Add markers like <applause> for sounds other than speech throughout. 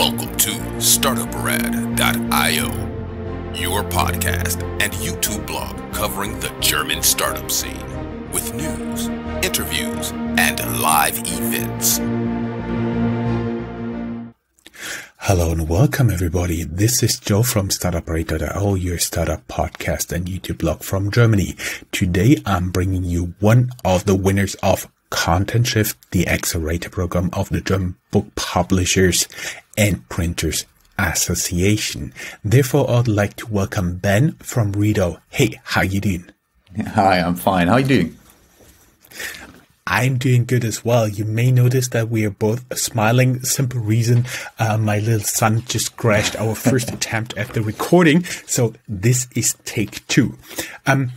Welcome to StartupRad.io, your podcast and YouTube blog covering the German startup scene with news, interviews, and live events. Hello and welcome everybody. This is Joe from StartupRad.io, your startup podcast and YouTube blog from Germany. Today I'm bringing you one of the winners of Content Shift, the accelerator program of the German Book Publishers and Printers Association. Therefore, I'd like to welcome Ben from Read-O. Hey, how you doing? Hi, I'm fine. How you doing? I'm doing good as well. You may notice that we are both smiling. Simple reason, uh, my little son just crashed our first <laughs> attempt at the recording. So this is take two. Um,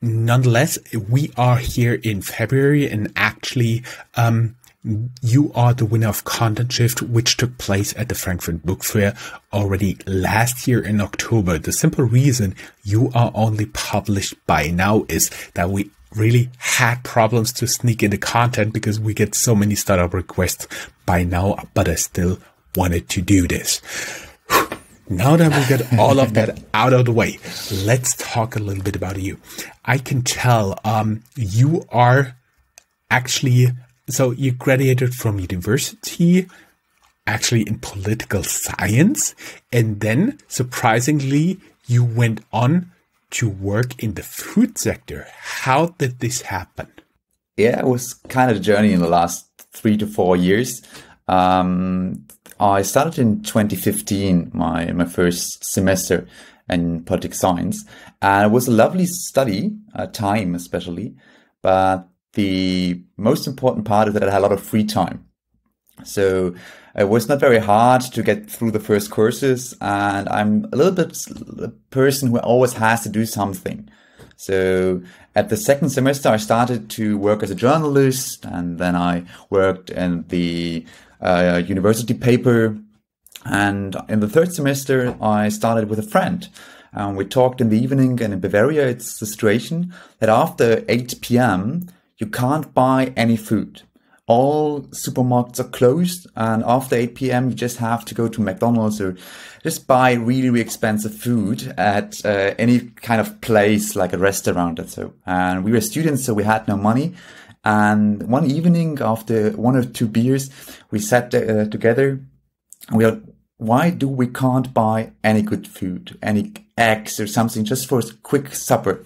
nonetheless, we are here in February and actually, um, you are the winner of Content Shift, which took place at the Frankfurt Book Fair already last year in October. The simple reason you are only published by now is that we really had problems to sneak in the content because we get so many startup requests by now, but I still wanted to do this. <sighs> Now that we get all of that out of the way, let's talk a little bit about you. I can tell um, you are actually so you graduated from university actually in political science and then surprisingly you went on to work in the food sector. How did this happen? Yeah, it was kind of a journey in the last three to four years. Um, I started in 2015, my, my first semester in political science, and it was a lovely study, uh, time especially. But the most important part is that I had a lot of free time. So it was not very hard to get through the first courses, and I'm a little bit a person who always has to do something. So at the second semester, I started to work as a journalist, and then I worked in the uh, university paper. And in the third semester, I started with a friend. And we talked in the evening, and in Bavaria, it's the situation that after 8 p.m., you can't buy any food. All supermarkets are closed, and after 8 p.m., you just have to go to McDonald's or just buy really, really expensive food at uh, any kind of place like a restaurant or so. And we were students, so we had no money. And one evening, after one or two beers, we sat uh, together. And we thought, why do we can't buy any good food, any eggs or something, just for a quick supper?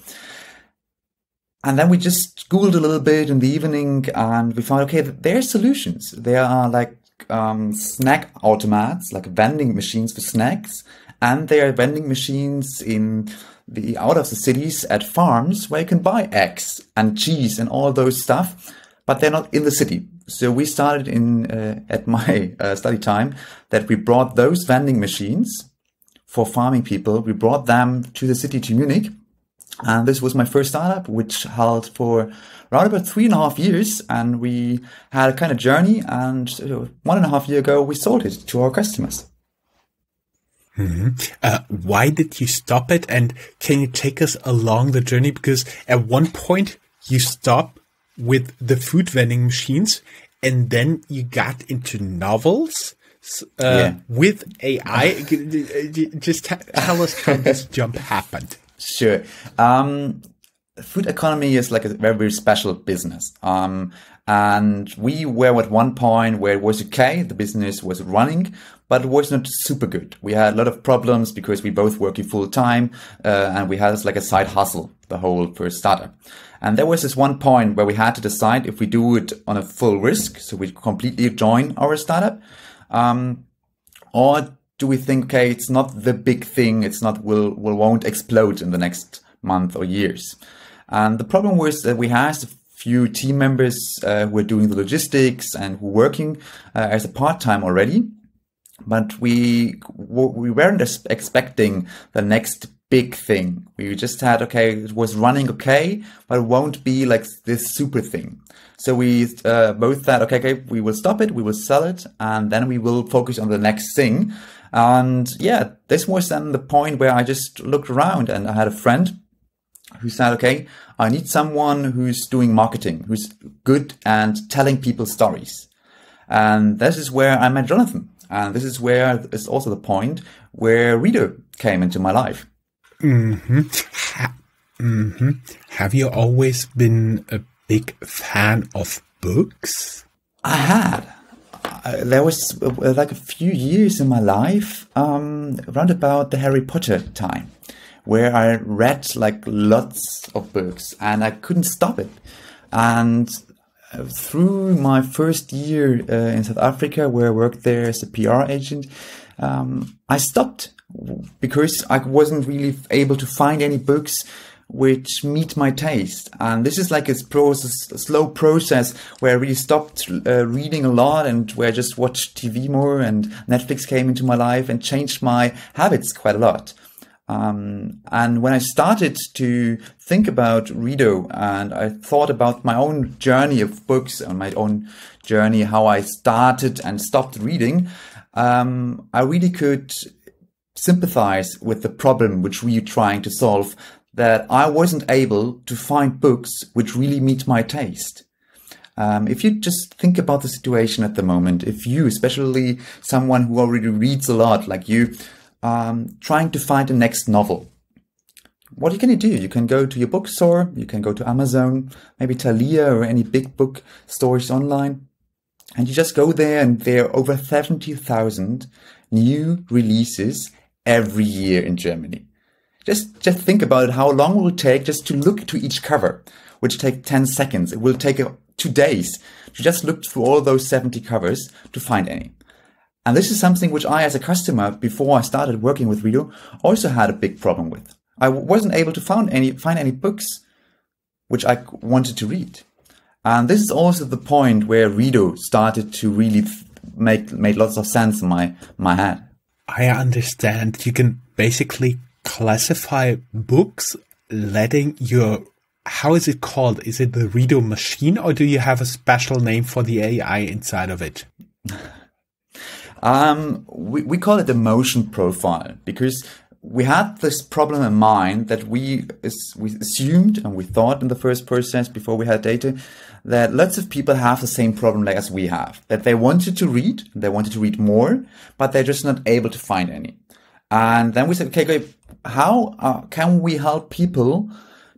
And then we just Googled a little bit in the evening and we found, okay, there are solutions. There are like um, snack automats, like vending machines for snacks. And there are vending machines in the out of the cities at farms where you can buy eggs and cheese and all those stuff, but they're not in the city. So we started in uh, at my <laughs> uh, study time that we brought those vending machines for farming people. We brought them to the city to Munich and this was my first startup, which held for around about three and a half years. And we had a kind of journey. And one and a half year ago, we sold it to our customers. Mm-hmm. Uh, why did you stop it? And can you take us along the journey? Because at one point you stopped with the food vending machines and then you got into novels. Uh, yeah. with AI. Just tell us how this jump happened. Sure. Um, food economy is like a very, very special business. Um, and we were at one point where it was okay, the business was running, but it was not super good. We had a lot of problems because we both working full time, uh, and we had like a side hustle, the whole first startup. And there was this one point where we had to decide if we do it on a full risk, so we completely join our startup, um, or do we think, okay, it's not the big thing, it's not will will won't explode in the next month or years? And the problem was that we had a few team members uh, who were doing the logistics and who working uh, as a part time already, but we we weren't expecting the next big thing. We just had okay, it was running okay, but it won't be like this super thing. So we uh, both said, okay, okay, we will stop it, we will sell it, and then we will focus on the next thing. And yeah, this was then the point where I just looked around and I had a friend who said, okay, I need someone who's doing marketing, who's good and telling people stories. And this is where I met Jonathan. And this is where it's also the point where Read-O came into my life. Mm-hmm. Ha- mm-hmm. Have you always been a big fan of books? I had. Uh, there was uh, like a few years in my life, um, around about the Harry Potter time, where I read like lots of books and I couldn't stop it. And uh, through my first year uh, in South Africa, where I worked there as a PR agent, um, I stopped because I wasn't really able to find any books which meet my taste. And this is like a process, a slow process where I really stopped uh, reading a lot and where I just watched TV more and Netflix came into my life and changed my habits quite a lot. Um, and when I started to think about Read-O and I thought about my own journey of books and my own journey, how I started and stopped reading, um, I really could sympathize with the problem which we are trying to solve that I wasn't able to find books which really meet my taste. Um, if you just think about the situation at the moment, if you, especially someone who already reads a lot like you, um, trying to find the next novel, what can you do? You can go to your bookstore, you can go to Amazon, maybe Thalia or any big book stores online, and you just go there and there are over 70,000 new releases every year in Germany. Just, just think about it, how long will it take just to look to each cover, which take 10 seconds. It will take uh, two days to just look through all those 70 covers to find any. And this is something which I, as a customer, before I started working with Read-O, also had a big problem with. I wasn't able to find any, find any books which I wanted to read. And this is also the point where Read-O started to really make, made lots of sense in my, my head. I understand you can basically classify books letting your how is it called? Is it the Read-O machine or do you have a special name for the AI inside of it? um, we, we call it emotion profile because we had this problem in mind that we we assumed and we thought in the first process before we had data that lots of people have the same problem like as we have that they wanted to read they wanted to read more but they're just not able to find any and then we said okay how uh, can we help people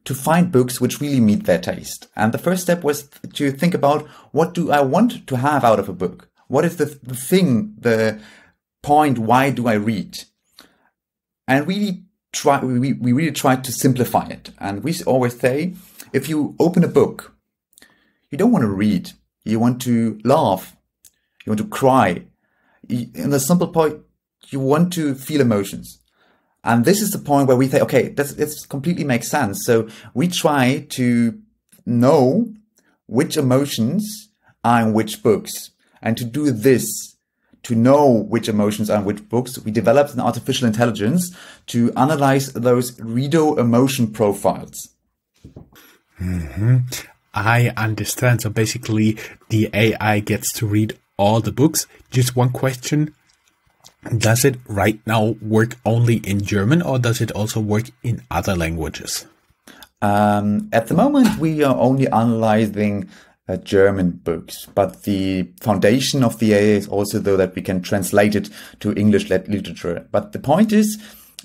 to find books which really meet their taste? And the first step was to think about what do i want to have out of a book? What is the, the thing the point why do i read? And we try we, we really try to simplify it. And we always say if you open a book you don't want to read. You want to laugh. You want to cry. In the simple point you want to feel emotions and this is the point where we say okay that's this completely makes sense so we try to know which emotions are in which books and to do this to know which emotions are in which books, we developed an artificial intelligence to analyze those reader emotion profiles. Mm-hmm. I understand. So basically, the AI gets to read all the books. Just one question. Does it right now work only in German or does it also work in other languages? Um, at the moment, we are only analyzing uh, German books. But the foundation of the AI is also though that we can translate it to English literature. But the point is,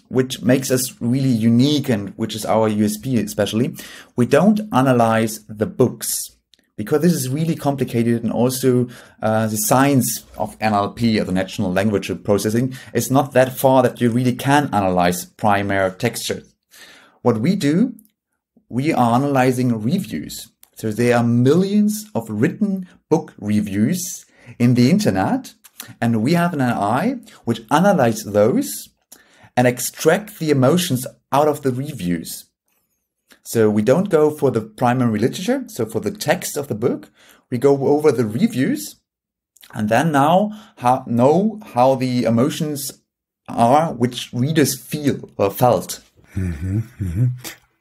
which makes us really unique and which is our USP especially, we don't analyze the books because this is really complicated and also uh, the science of NLP or the natural language processing is not that far that you really can analyze primary textures. What we do, we are analyzing reviews. So there are millions of written book reviews in the internet, and we have an AI which analyzes those and extract the emotions out of the reviews. So we don't go for the primary literature, so for the text of the book, we go over the reviews and then now how, know how the emotions are which readers feel or felt. Mm-hmm, mm-hmm.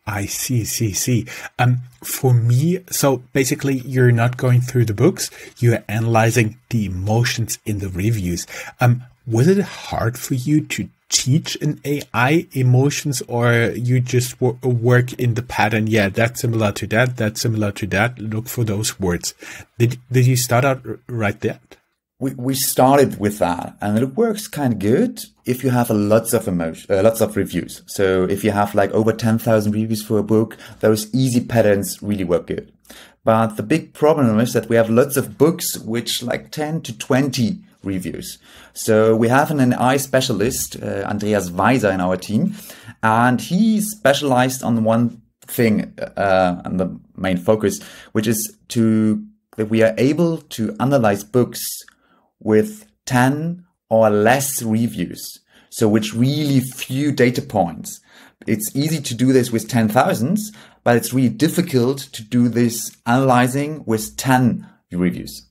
I see, see, see. Um, for me, so basically you're not going through the books, you're analyzing the emotions in the reviews. Um, was it hard for you to teach an AI emotions or you just work in the pattern? Yeah, that's similar to that. That's similar to that. Look for those words. Did, did you start out right there? we, we started with that and it works kind of good if you have lots of emotion, uh, lots of reviews. So if you have like over 10,000 reviews for a book, those easy patterns really work good. But the big problem is that we have lots of books which like 10 to 20 reviews. So we have an AI specialist, uh, Andreas Weiser in our team, and he specialized on one thing, uh, and the main focus, which is to that we are able to analyze books with 10 or less reviews. So which really few data points. It's easy to do this with 10,000, but it's really difficult to do this analyzing with 10 reviews.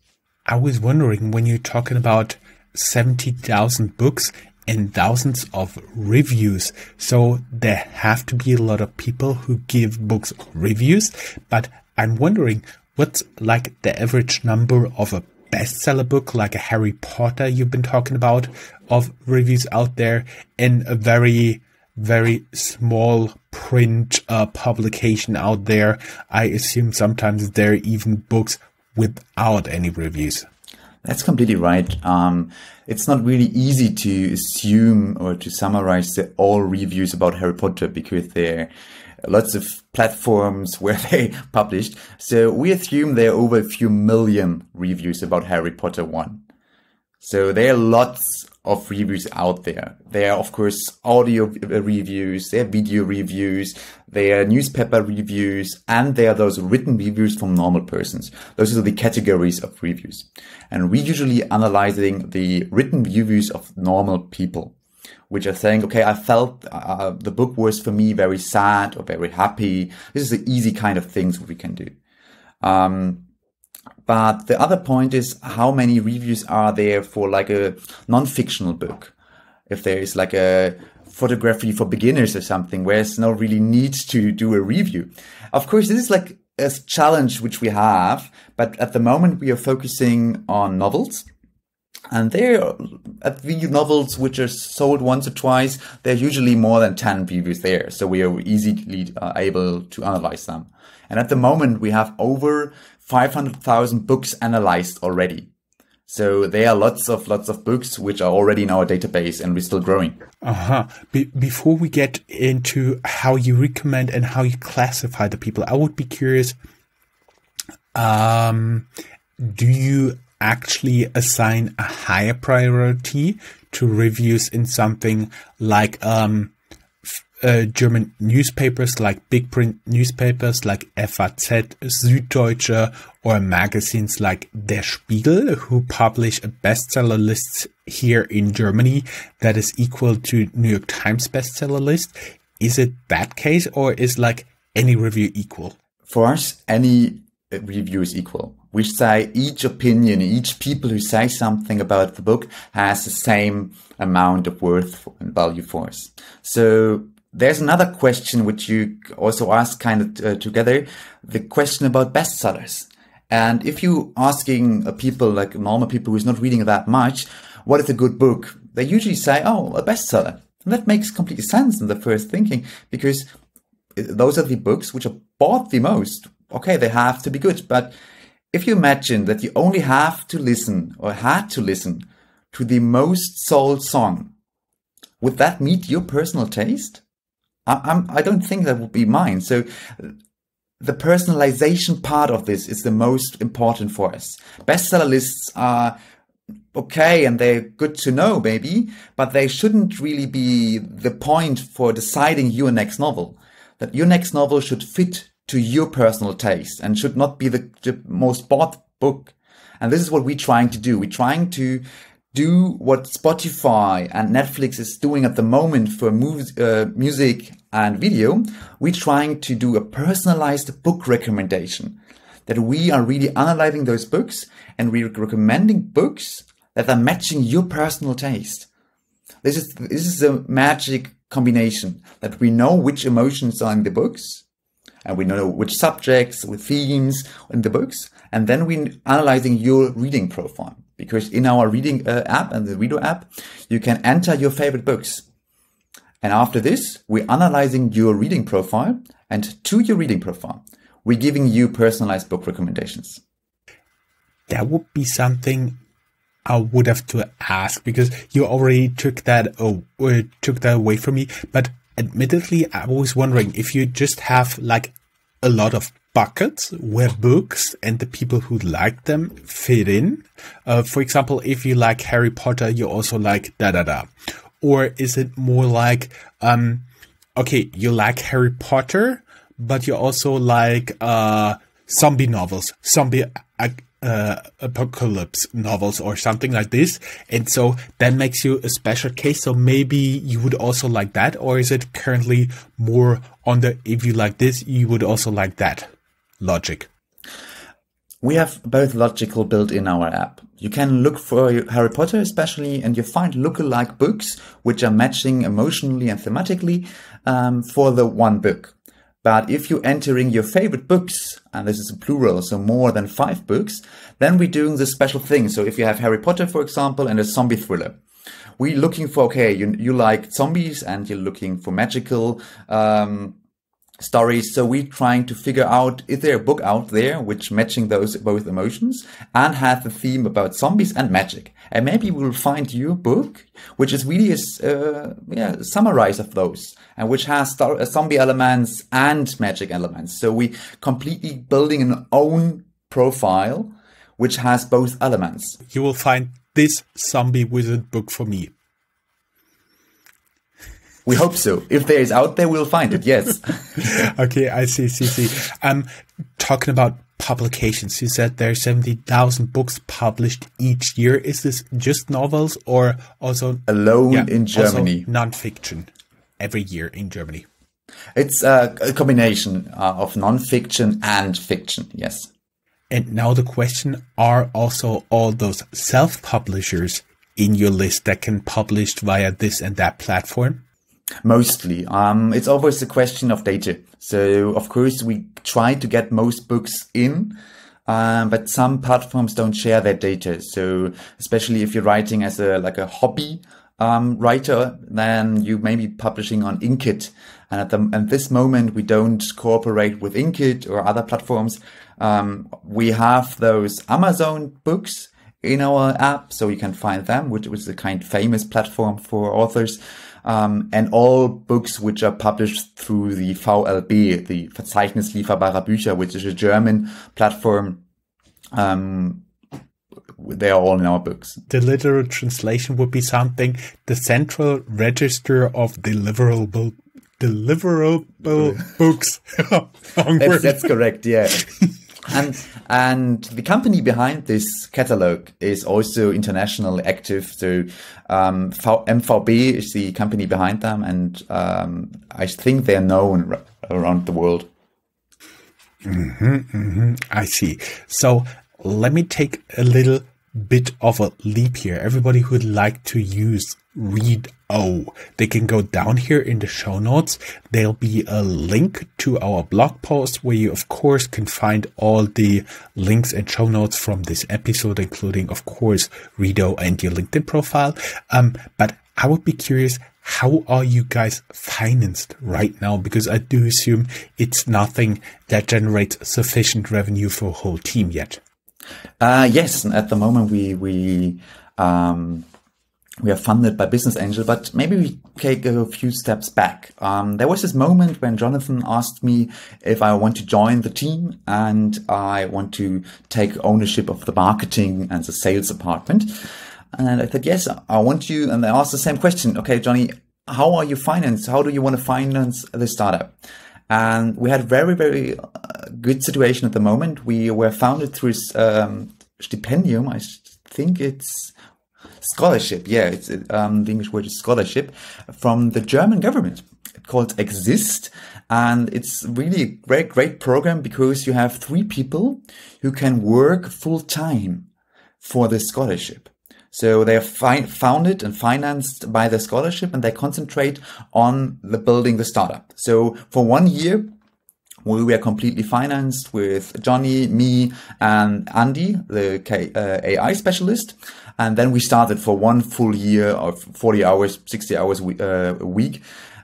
I was wondering when you're talking about 70,000 books and thousands of reviews. So there have to be a lot of people who give books reviews, but I'm wondering what's like the average number of a bestseller book like a Harry Potter you've been talking about of reviews out there in a very very small print uh, publication out there. I assume sometimes there are even books without any reviews. That's completely right. Um, it's not really easy to assume or to summarize the, all reviews about Harry Potter because there are lots of platforms <laughs> where they published. So we assume there are over a few million reviews about Harry Potter 1. So there are lots of reviews out there. There are, of course, audio reviews, there are video reviews, there are newspaper reviews, and there are those written reviews from normal persons. Those are the categories of reviews. And we usually analyzing the written reviews of normal people, which are saying, okay, I felt uh, the book was for me very sad or very happy. This is the easy kind of things we can do. Um, but the other point is how many reviews are there for like a non-fictional book? If there is like a photography for beginners or something where it's no really need to do a review. Of course, this is like a challenge which we have, but at the moment we are focusing on novels. And there, at the novels which are sold once or twice, there are usually more than 10 reviews there. So we are easily uh, able to analyze them. And at the moment, we have over 500,000 books analyzed already. So there are lots of lots of books which are already in our database and we're still growing. Uh-huh. Be- before we get into how you recommend and how you classify the people, I would be curious. Um, do you actually assign a higher priority to reviews in something like um, uh, German newspapers like big print newspapers like FAZ, Süddeutsche, or magazines like Der Spiegel, who publish a bestseller list here in Germany that is equal to New York Times bestseller list. Is it that case, or is like any review equal? For us, any review is equal. We say each opinion, each people who say something about the book has the same amount of worth and value for us. So there's another question which you also ask kind of uh, together, the question about bestsellers. And if you asking uh, people like normal people who's not reading that much, what is a good book? They usually say, oh, a bestseller. And that makes complete sense in the first thinking because uh, those are the books which are bought the most. Okay, they have to be good. But if you imagine that you only have to listen or had to listen to the most sold song, would that meet your personal taste? I, I'm, I don't think that would be mine. So the personalization part of this is the most important for us. Bestseller lists are okay and they're good to know maybe, but they shouldn't really be the point for deciding your next novel. That your next novel should fit to your personal taste and should not be the, the most bought book. And this is what we're trying to do. We're trying to do what Spotify and Netflix is doing at the moment for movies, uh, music and video, we're trying to do a personalized book recommendation. That we are really analyzing those books and we're recommending books that are matching your personal taste. This is this is a magic combination that we know which emotions are in the books, and we know which subjects, with themes in the books, and then we're analyzing your reading profile because in our reading uh, app and the Read-O app, you can enter your favorite books. And after this, we're analyzing your reading profile and to your reading profile, we're giving you personalized book recommendations. That would be something I would have to ask because you already took that oh, took that away from me. But admittedly, I was wondering if you just have like a lot of buckets where books and the people who like them fit in. Uh, for example, if you like Harry Potter, you also like da da da. Or is it more like, um, okay, you like Harry Potter, but you also like uh, zombie novels, zombie uh, apocalypse novels or something like this. And so that makes you a special case. So maybe you would also like that, or is it currently more on the if you like this, you would also like that logic? We have both logical built in our app. You can look for Harry Potter especially, and you find lookalike books which are matching emotionally and thematically um, for the one book. But if you're entering your favorite books, and this is a plural, so more than five books, then we're doing this special thing. So if you have Harry Potter, for example, and a zombie thriller, we're looking for, okay, you, you like zombies and you're looking for magical, um, stories. So we're trying to figure out is there a book out there which matching those both emotions and has a theme about zombies and magic. And maybe we'll find your book which is really a uh, yeah, summarize of those and which has star- uh, zombie elements and magic elements. So we completely building an own profile which has both elements. You will find this zombie wizard book for me. We hope so. If there is out there, we'll find it. Yes. <laughs> okay, I see, see, see. Um, talking about publications, you said there are 70,000 books published each year. Is this just novels or also alone yeah, in Germany? Non-fiction every year in Germany. It's a, a combination uh, of non-fiction and fiction. Yes. And now the question, are also all those self-publishers in your list that can publish via this and that platform? Mostly. Um, it's always a question of data. So of course we try to get most books in, um, but some platforms don't share their data. So especially if you're writing as a, like a hobby, um, writer, then you may be publishing on Inkitt. And at the, at this moment, we don't cooperate with Inkitt or other platforms. Um, we have those Amazon books in our app, so you can find them, which was a kind of famous platform for authors um, and all books which are published through the VLB, the Verzeichnis lieferbarer Bücher, which is a German platform. Um, they are all in our books. The literal translation would be something: the Central Register of Deliverable deliverable <laughs> books. <laughs> that's, that's correct. Yeah. <laughs> and and the company behind this catalog is also internationally active. So um, MVB is the company behind them, and um, I think they're known around the world. Mm-hmm, mm-hmm. I see. So let me take a little bit of a leap here. Everybody who would like to use Read O, they can go down here in the show notes. There'll be a link to our blog post where you, of course, can find all the links and show notes from this episode, including, of course, Read-O and your LinkedIn profile. Um, but I would be curious, how are you guys financed right now? Because I do assume it's nothing that generates sufficient revenue for a whole team yet. Uh, yes, at the moment we we um, we are funded by Business Angel, but maybe we take a few steps back. Um, there was this moment when Jonathan asked me if I want to join the team and I want to take ownership of the marketing and the sales department. And I said, yes, I want you. And they asked the same question. Okay, Johnny, how are you financed? How do you want to finance the startup? And we had very, very uh, good situation at the moment. We were founded through um, stipendium. I think it's scholarship. Yeah, it's um, the English word is scholarship from the German government called Exist. And it's really a great, great program because you have three people who can work full time for this scholarship. So they are fi- founded and financed by the scholarship and they concentrate on the building the startup. So for one year, we were completely financed with Johnny, me, and Andy, the K, uh, AI specialist. And then we started for one full year of 40 hours, 60 hours uh, a week.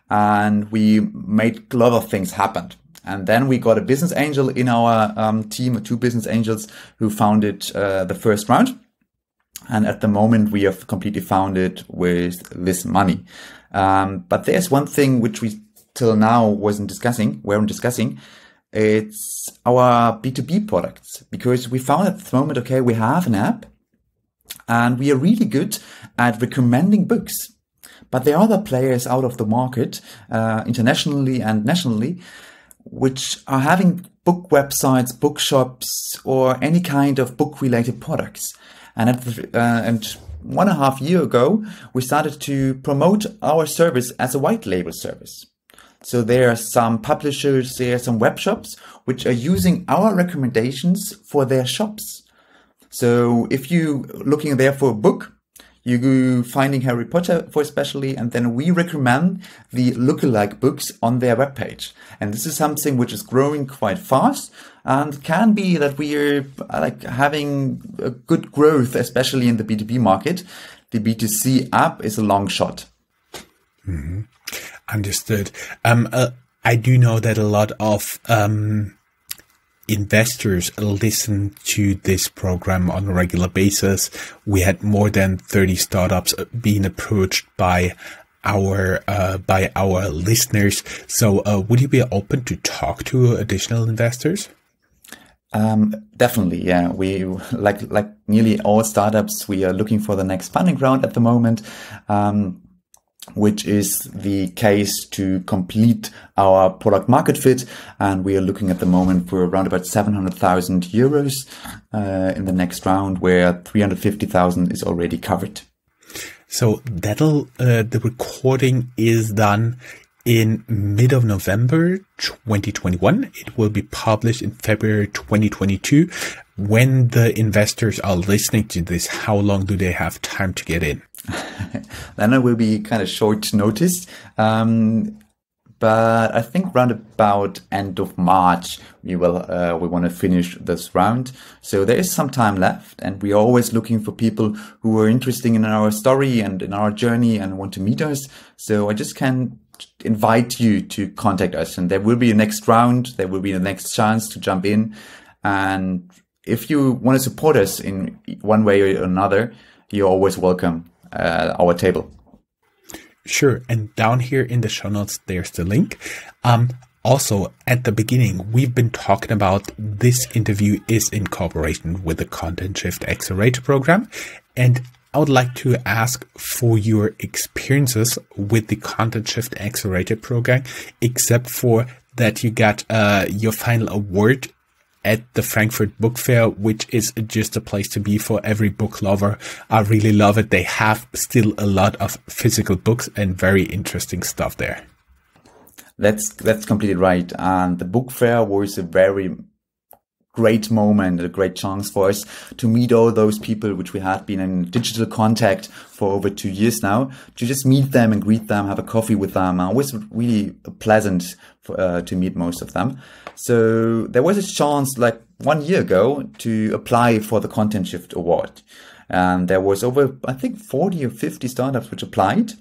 And we made a lot of things happen. And then we got a business angel in our um, team, two business angels who founded uh, the first round And at the moment, we have completely founded with this money. Um, but there's one thing which we till now wasn't discussing, weren't discussing. It's our B2B products because we found at the moment, okay, we have an app and we are really good at recommending books. But there are other players out of the market, uh, internationally and nationally, which are having book websites, bookshops, or any kind of book related products. And, at the, uh, and one and a half year ago, we started to promote our service as a white label service. So there are some publishers, there are some web shops which are using our recommendations for their shops. So if you're looking there for a book, you finding Harry Potter for especially, and then we recommend the lookalike books on their webpage. And this is something which is growing quite fast and can be that we are like having a good growth, especially in the B2B market. The B2C app is a long shot. Mm-hmm. Understood. Um, uh, I do know that a lot of um, investors listen to this program on a regular basis. We had more than 30 startups being approached by our uh, by our listeners. So, uh, would you be open to talk to additional investors? Um, definitely, yeah. We like like nearly all startups. We are looking for the next funding round at the moment. Um, which is the case to complete our product market fit. And we are looking at the moment for around about 700,000 euros uh, in the next round, where 350,000 is already covered. So that'll, uh, the recording is done in mid of November 2021. It will be published in February 2022. When the investors are listening to this, how long do they have time to get in? <laughs> then it will be kind of short notice. Um, but I think round about end of March we will uh, we want to finish this round. So there is some time left, and we are always looking for people who are interested in our story and in our journey and want to meet us. So I just can invite you to contact us, and there will be a next round. There will be the next chance to jump in, and if you want to support us in one way or another, you're always welcome uh, our table. Sure. And down here in the show notes, there's the link. Um, also, at the beginning, we've been talking about this interview is in cooperation with the Content Shift Accelerator program. And I would like to ask for your experiences with the Content Shift Accelerator program, except for that you got uh, your final award at the Frankfurt Book Fair, which is just a place to be for every book lover. I really love it. They have still a lot of physical books and very interesting stuff there. That's that's completely right. And the book fair was a very great moment, a great chance for us to meet all those people which we had been in digital contact for over two years now, to just meet them and greet them, have a coffee with them. It was really pleasant for, uh, to meet most of them. So there was a chance like one year ago to apply for the Content Shift Award. And there was over, I think, 40 or 50 startups which applied.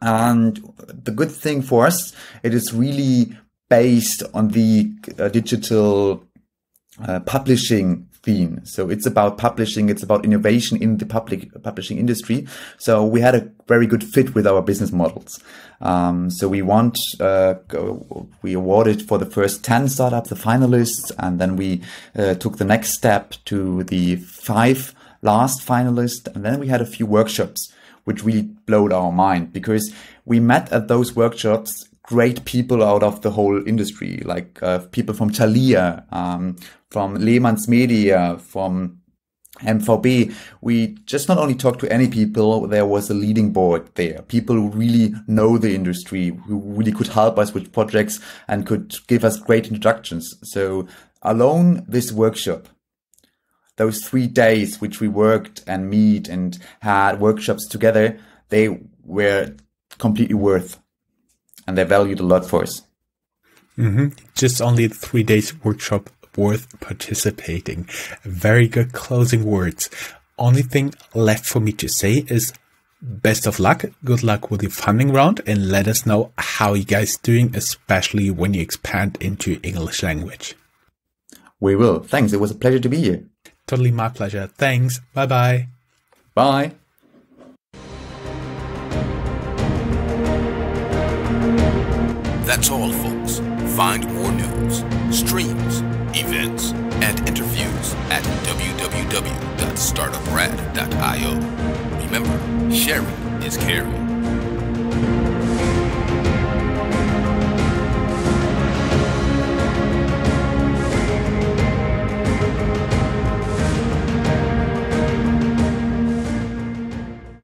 And the good thing for us, it is really based on the uh, digital uh, publishing theme. So it's about publishing, it's about innovation in the public publishing industry. So we had a very good fit with our business models. Um, so we want, uh, we awarded for the first 10 startups, the finalists, and then we uh, took the next step to the five last finalists. And then we had a few workshops, which really blowed our mind because we met at those workshops great people out of the whole industry, like uh, people from Thalia, um, from Lehmanns Media, from MVB. We just not only talked to any people, there was a leading board there. People who really know the industry, who really could help us with projects and could give us great introductions. So alone this workshop, those three days which we worked and meet and had workshops together, they were completely worth and they valued a lot for us. Mm-hmm. Just only three days workshop worth participating. Very good closing words. Only thing left for me to say is best of luck. Good luck with your funding round and let us know how you guys doing, especially when you expand into English language. We will. Thanks. It was a pleasure to be here. Totally my pleasure. Thanks. Bye bye. Bye. That's all, folks. Find more news, streams, www.startuprad.io. Remember, sharing is caring.